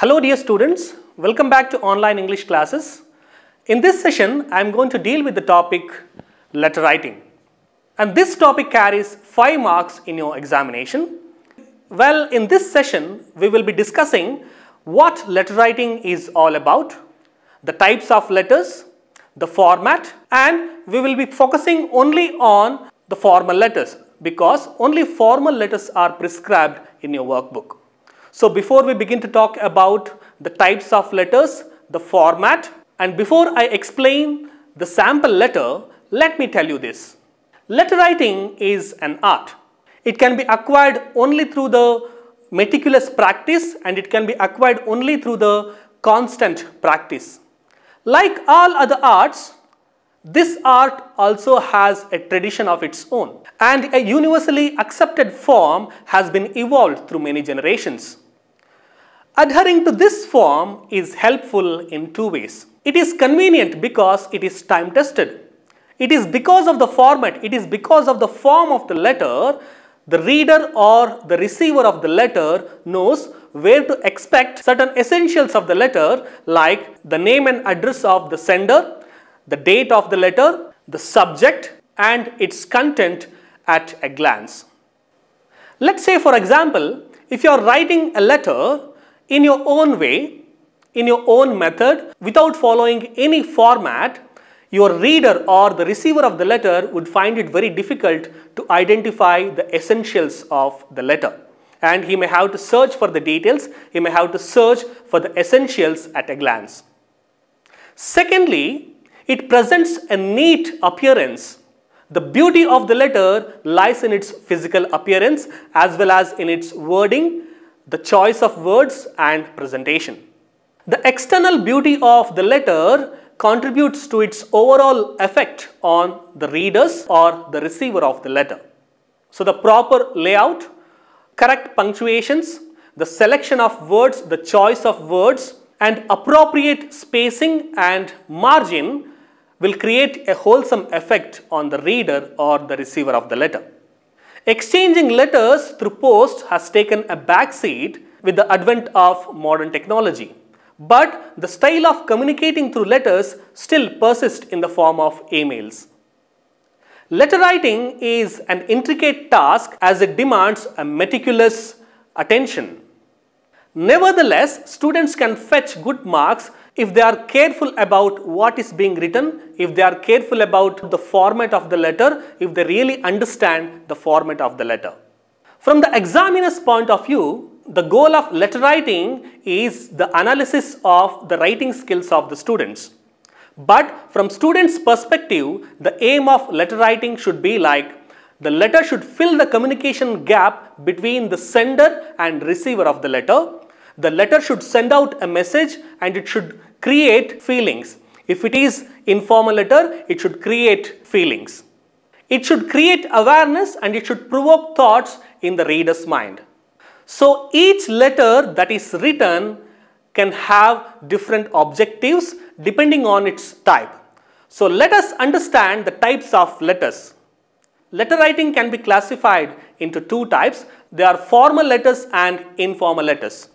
Hello dear students, welcome back to online English classes. In this session, I am going to deal with the topic letter writing. And this topic carries 5 marks in your examination. Well, in this session, we will be discussing what letter writing is all about, the types of letters, the format and we will be focusing only on the formal letters because only formal letters are prescribed in your workbook. So before we begin to talk about the types of letters, the format and before I explain the sample letter, let me tell you this. Letter writing is an art. It can be acquired only through the meticulous practice and it can be acquired only through the constant practice. Like all other arts, this art also has a tradition of its own and a universally accepted form has been evolved through many generations. Adhering to this form is helpful in two ways. It is convenient because it is time tested. It is because of the format, it is because of the form of the letter, the reader or the receiver of the letter knows where to expect certain essentials of the letter like the name and address of the sender, the date of the letter, the subject and its content at a glance. Let's say for example, if you are writing a letter in your own way, in your own method without following any format, your reader or the receiver of the letter would find it very difficult to identify the essentials of the letter and he may have to search for the details, he may have to search for the essentials at a glance. Secondly, it presents a neat appearance. The beauty of the letter lies in its physical appearance as well as in its wording, the choice of words and presentation. The external beauty of the letter contributes to its overall effect on the readers or the receiver of the letter. So the proper layout, correct punctuations, the selection of words, the choice of words and appropriate spacing and margin will create a wholesome effect on the reader or the receiver of the letter. Exchanging letters through post has taken a backseat with the advent of modern technology. But the style of communicating through letters still persists in the form of emails. Letter writing is an intricate task as it demands a meticulous attention. Nevertheless, students can fetch good marks if they are careful about what is being written, if they are careful about the format of the letter, if they really understand the format of the letter. From the examiner's point of view, the goal of letter writing is the analysis of the writing skills of the students. But from students' perspective, the aim of letter writing should be like the letter should fill the communication gap between the sender and receiver of the letter. The letter should send out a message and it should create feelings. If it is informal letter, it should create feelings. It should create awareness and it should provoke thoughts in the reader's mind. So each letter that is written can have different objectives depending on its type. So let us understand the types of letters. Letter writing can be classified into two types. They are formal letters and informal letters.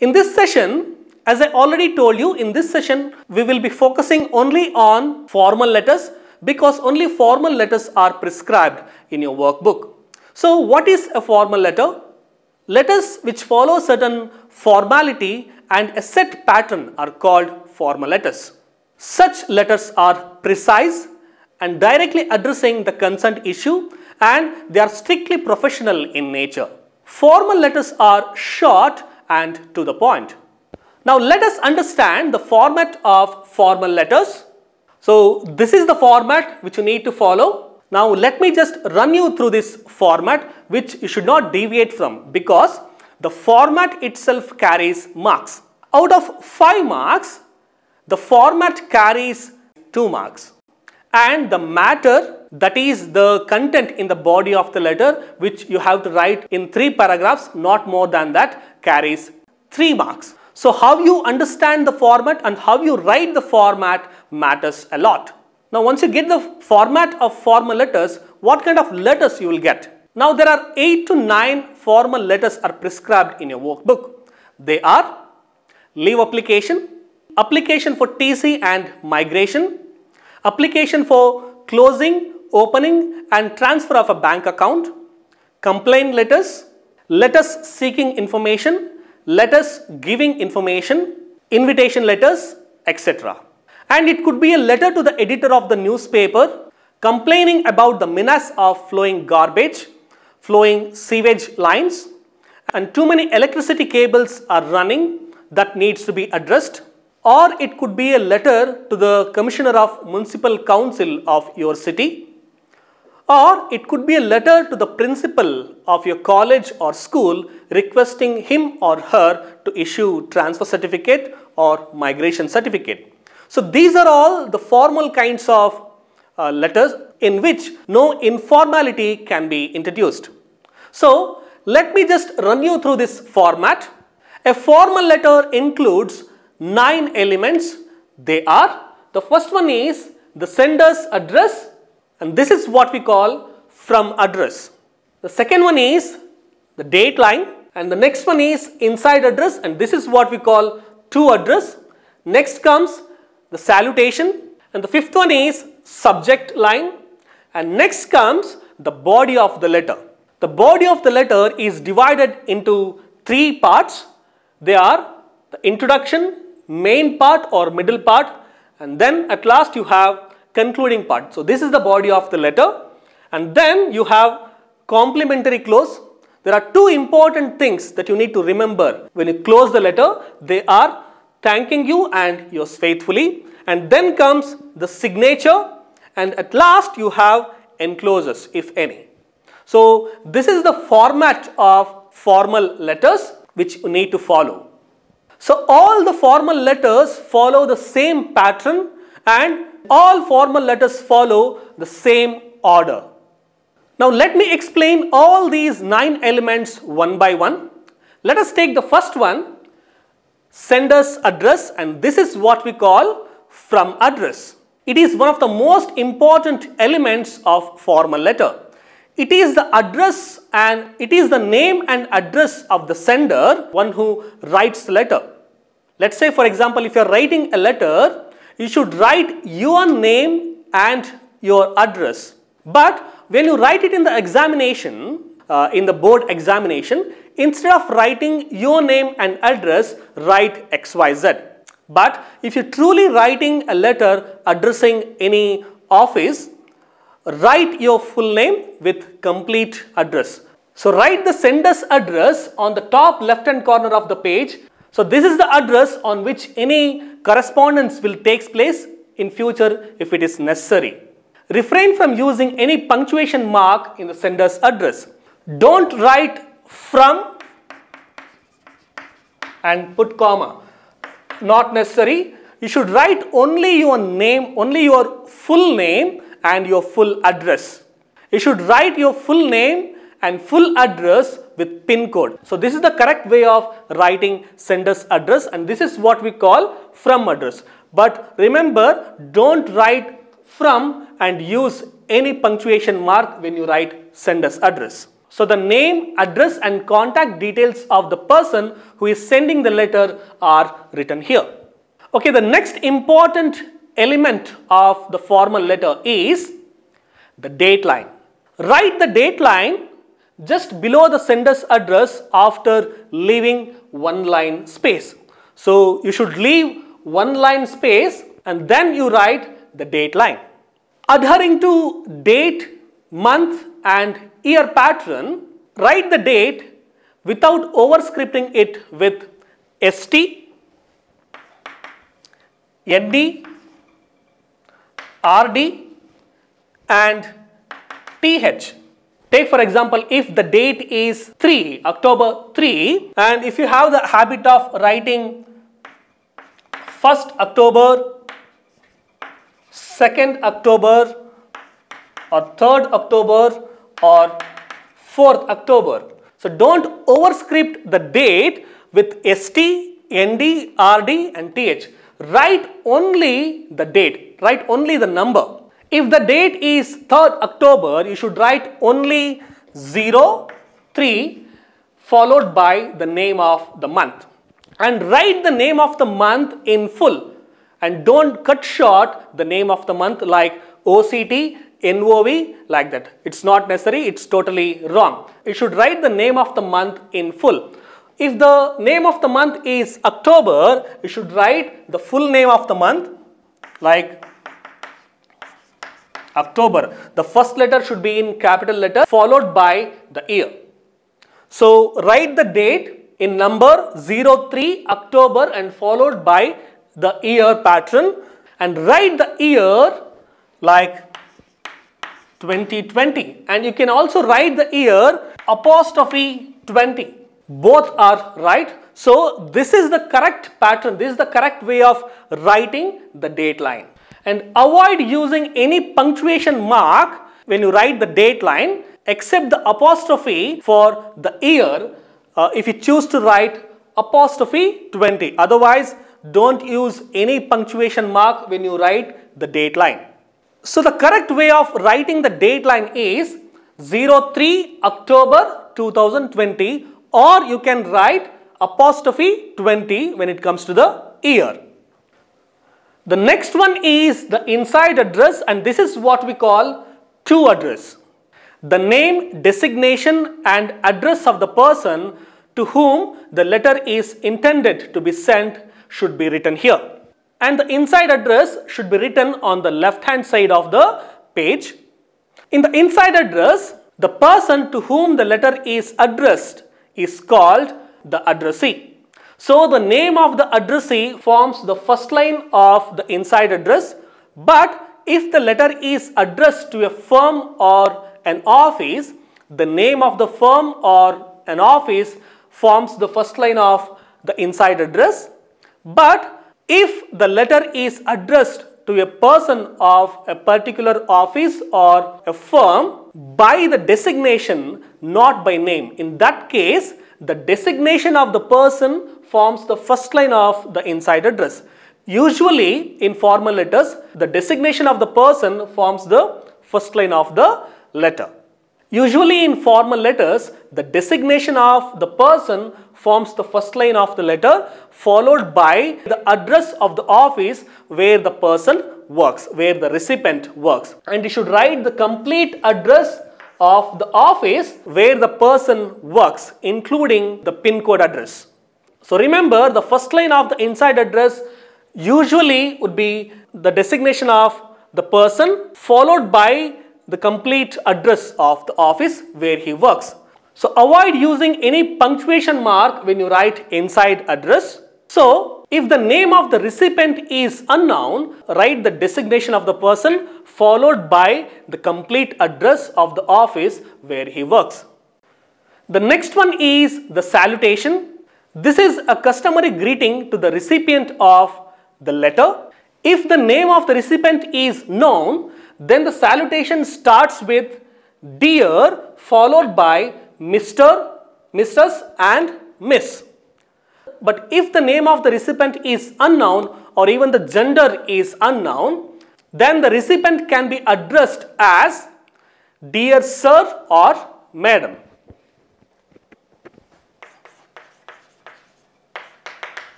In this session, as I already told you, in this session, we will be focusing only on formal letters because only formal letters are prescribed in your workbook. So what is a formal letter? Letters which follow certain formality and a set pattern are called formal letters. Such letters are precise and directly addressing the concerned issue and they are strictly professional in nature. Formal letters are short and to the point. Now let us understand the format of formal letters. So this is the format which you need to follow now let me just run you through this format which you should not deviate from because the format itself carries marks. Out of 5 marks, the format carries 2 marks and the matter that is the content in the body of the letter which you have to write in 3 paragraphs not more than that carries 3 marks. So how you understand the format and how you write the format matters a lot. Now once you get the format of formal letters, what kind of letters you will get? Now there are 8 to 9 formal letters are prescribed in your workbook. They are leave application, application for TC and migration, application for closing, opening and transfer of a bank account, complaint letters, letters seeking information, letters giving information, invitation letters, etc. And it could be a letter to the editor of the newspaper complaining about the menace of flowing garbage, flowing sewage lines, and too many electricity cables are running that needs to be addressed. Or it could be a letter to the Commissioner of Municipal Council of your city. Or it could be a letter to the principal of your college or school requesting him or her to issue transfer certificate or migration certificate. So these are all the formal kinds of uh, letters in which no informality can be introduced. So let me just run you through this format. A formal letter includes nine elements. They are, the first one is the sender's address and this is what we call from address. The second one is the date line and the next one is inside address and this is what we call to address. Next comes the salutation and the fifth one is subject line and next comes the body of the letter. The body of the letter is divided into three parts. They are the introduction, main part or middle part and then at last you have concluding part. So this is the body of the letter and then you have complimentary close. There are two important things that you need to remember when you close the letter. They are thanking you and yours faithfully and then comes the signature and at last you have enclosures if any. So this is the format of formal letters which you need to follow. So all the formal letters follow the same pattern and all formal letters follow the same order. Now let me explain all these nine elements one by one. Let us take the first one, sender's address and this is what we call from address. It is one of the most important elements of formal letter. It is the address and it is the name and address of the sender, one who writes the letter. Let's say for example, if you are writing a letter, you should write your name and your address. But when you write it in the examination, uh, in the board examination, instead of writing your name and address, write XYZ. But if you're truly writing a letter addressing any office, write your full name with complete address. So write the sender's address on the top left hand corner of the page. So this is the address on which any correspondence will take place in future if it is necessary. Refrain from using any punctuation mark in the sender's address. Don't write from and put comma. Not necessary. You should write only your name, only your full name and your full address. You should write your full name and full address with pin code. So this is the correct way of writing sender's address and this is what we call from address. But remember don't write from and use any punctuation mark when you write sender's address. So the name, address and contact details of the person who is sending the letter are written here. Okay, the next important element of the formal letter is the date line. Write the date line just below the sender's address after leaving one line space. So you should leave one line space and then you write the date line. Adhering to date, month and year pattern, write the date without overscripting it with ST, ND, RD and TH. Take for example, if the date is 3, October 3 and if you have the habit of writing 1st October, 2nd October or 3rd October or 4th October. So don't overscript the date with ST, ND, RD and TH. Write only the date write only the number. If the date is 3rd October, you should write only 0, 3 followed by the name of the month. and write the name of the month in full and don't cut short the name of the month like OCT, NOV like that. It's not necessary, it's totally wrong. You should write the name of the month in full. If the name of the month is October, you should write the full name of the month like October. The first letter should be in capital letter followed by the year. So write the date in number 03 October and followed by the year pattern. And write the year like 2020 and you can also write the year apostrophe 20 both are right. So this is the correct pattern. This is the correct way of writing the date line and avoid using any punctuation mark when you write the date line except the apostrophe for the year uh, if you choose to write apostrophe 20 otherwise don't use any punctuation mark when you write the date line so the correct way of writing the date line is 03 October 2020 or you can write apostrophe 20 when it comes to the year. The next one is the inside address and this is what we call to address. The name, designation and address of the person to whom the letter is intended to be sent should be written here and the inside address should be written on the left hand side of the page. In the inside address, the person to whom the letter is addressed is called the addressee. So the name of the addressee forms the first line of the inside address but if the letter is addressed to a firm or an office, the name of the firm or an office forms the first line of the inside address but if the letter is addressed to a person of a particular office or a firm by the designation not by name. In that case, the designation of the person forms the first line of the inside address. Usually in formal letters, the designation of the person forms the first line of the letter. Usually in formal letters, the designation of the person forms the first line of the letter followed by the address of the office where the person works, where the recipient works. And you should write the complete address of the office where the person works including the pin code address. So remember the first line of the inside address usually would be the designation of the person followed by the complete address of the office where he works. So avoid using any punctuation mark when you write inside address. So if the name of the recipient is unknown, write the designation of the person followed by the complete address of the office where he works. The next one is the salutation. This is a customary greeting to the recipient of the letter. If the name of the recipient is known, then the salutation starts with dear followed by Mr, Mrs and Miss. But if the name of the recipient is unknown or even the gender is unknown, then the recipient can be addressed as dear sir or madam.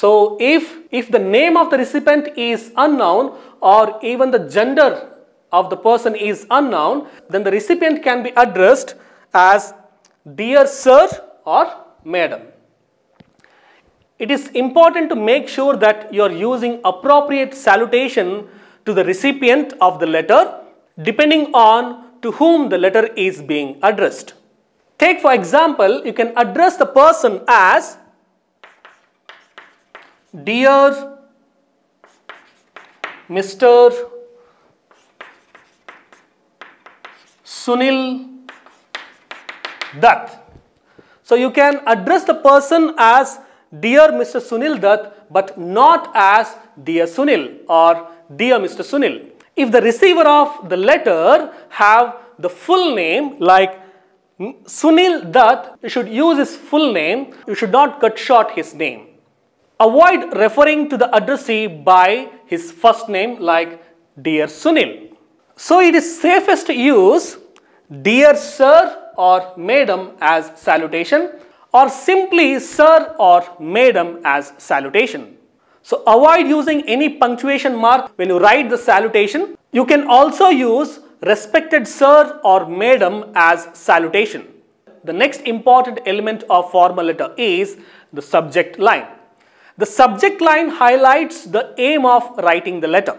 So if, if the name of the recipient is unknown or even the gender of the person is unknown, then the recipient can be addressed as dear sir or madam. It is important to make sure that you are using appropriate salutation to the recipient of the letter depending on to whom the letter is being addressed. Take for example, you can address the person as Dear Mr. Sunil Dutt. So you can address the person as Dear Mr. Sunil Dutt but not as Dear Sunil or Dear Mr. Sunil. If the receiver of the letter have the full name like Sunil Dutt, you should use his full name. You should not cut short his name. Avoid referring to the addressee by his first name like Dear Sunil. So it is safest to use Dear Sir or madam as salutation or simply sir or madam as salutation. So avoid using any punctuation mark when you write the salutation. You can also use respected sir or madam as salutation. The next important element of formal letter is the subject line. The subject line highlights the aim of writing the letter.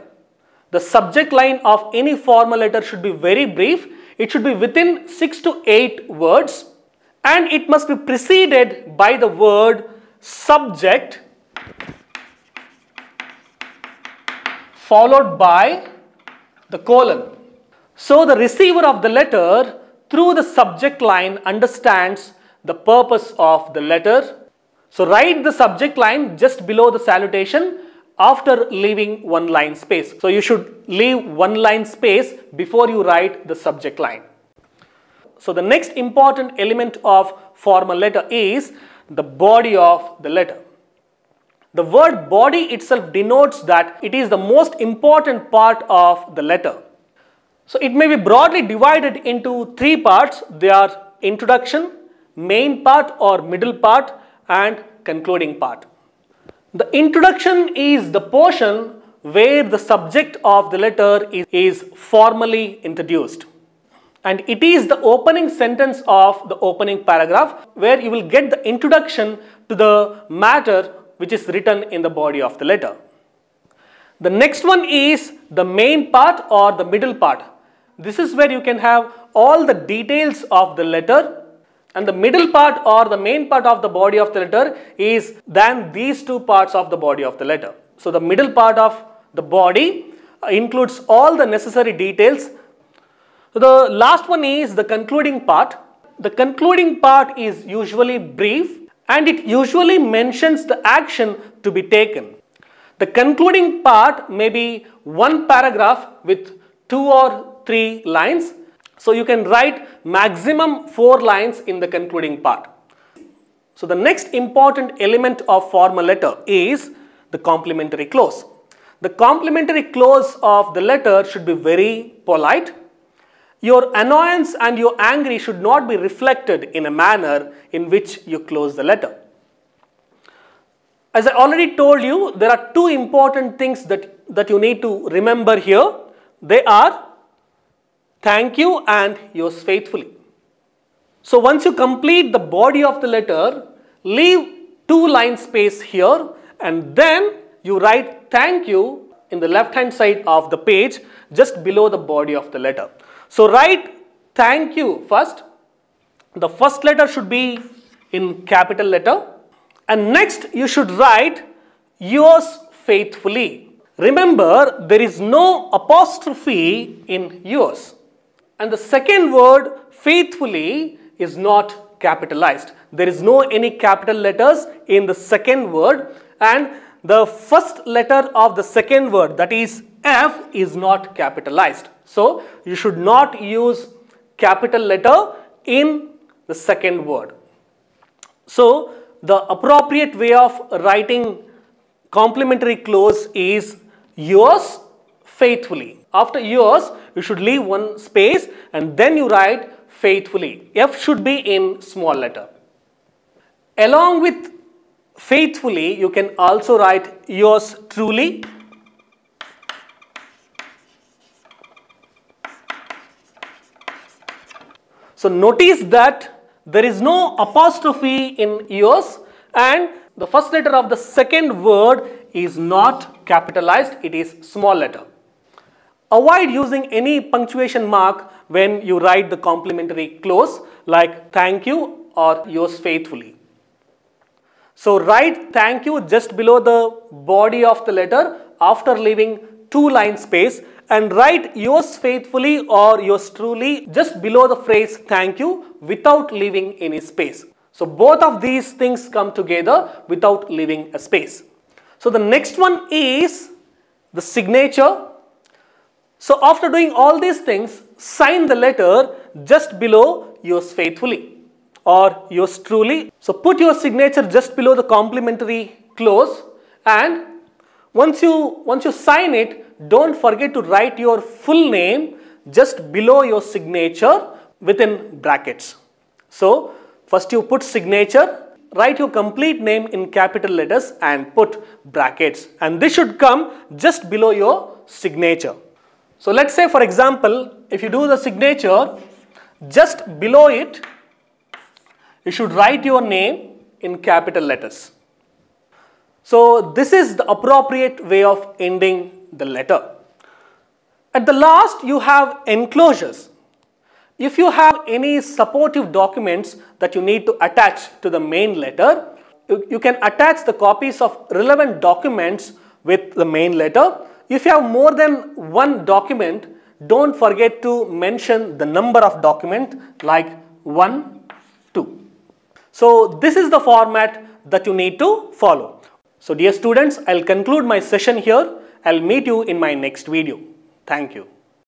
The subject line of any formal letter should be very brief. It should be within 6 to 8 words and it must be preceded by the word subject followed by the colon. So the receiver of the letter through the subject line understands the purpose of the letter. So write the subject line just below the salutation after leaving one line space. So you should leave one line space before you write the subject line. So the next important element of formal letter is the body of the letter. The word body itself denotes that it is the most important part of the letter. So it may be broadly divided into three parts. They are introduction, main part or middle part and concluding part. The introduction is the portion where the subject of the letter is, is formally introduced and it is the opening sentence of the opening paragraph where you will get the introduction to the matter which is written in the body of the letter. The next one is the main part or the middle part. This is where you can have all the details of the letter and the middle part or the main part of the body of the letter is than these two parts of the body of the letter. So the middle part of the body uh, includes all the necessary details the last one is the concluding part. The concluding part is usually brief and it usually mentions the action to be taken. The concluding part may be one paragraph with two or three lines. So you can write maximum four lines in the concluding part. So the next important element of formal letter is the complimentary clause. The complimentary clause of the letter should be very polite your annoyance and your anger should not be reflected in a manner in which you close the letter. As I already told you, there are two important things that, that you need to remember here. They are thank you and yours faithfully. So once you complete the body of the letter, leave two line space here and then you write thank you in the left hand side of the page just below the body of the letter. So write thank you first. The first letter should be in capital letter and next you should write yours faithfully. Remember there is no apostrophe in yours and the second word faithfully is not capitalized. There is no any capital letters in the second word and the first letter of the second word that is F is not capitalized. So you should not use capital letter in the second word. So the appropriate way of writing complimentary clause is yours faithfully. After yours, you should leave one space and then you write faithfully. F should be in small letter. Along with faithfully, you can also write yours truly So notice that there is no apostrophe in yours and the first letter of the second word is not capitalized, it is small letter. Avoid using any punctuation mark when you write the complimentary clause like thank you or yours faithfully. So write thank you just below the body of the letter after leaving two line space and write yours faithfully or yours truly just below the phrase thank you without leaving any space. So both of these things come together without leaving a space. So the next one is the signature. So after doing all these things, sign the letter just below yours faithfully or yours truly. So put your signature just below the complimentary close and once you, once you sign it, don't forget to write your full name just below your signature within brackets. So first you put signature, write your complete name in capital letters and put brackets and this should come just below your signature. So let's say for example, if you do the signature, just below it, you should write your name in capital letters. So this is the appropriate way of ending the letter. At the last, you have enclosures. If you have any supportive documents that you need to attach to the main letter, you, you can attach the copies of relevant documents with the main letter. If you have more than one document, don't forget to mention the number of document like 1, 2. So this is the format that you need to follow. So dear students, I'll conclude my session here. I'll meet you in my next video. Thank you.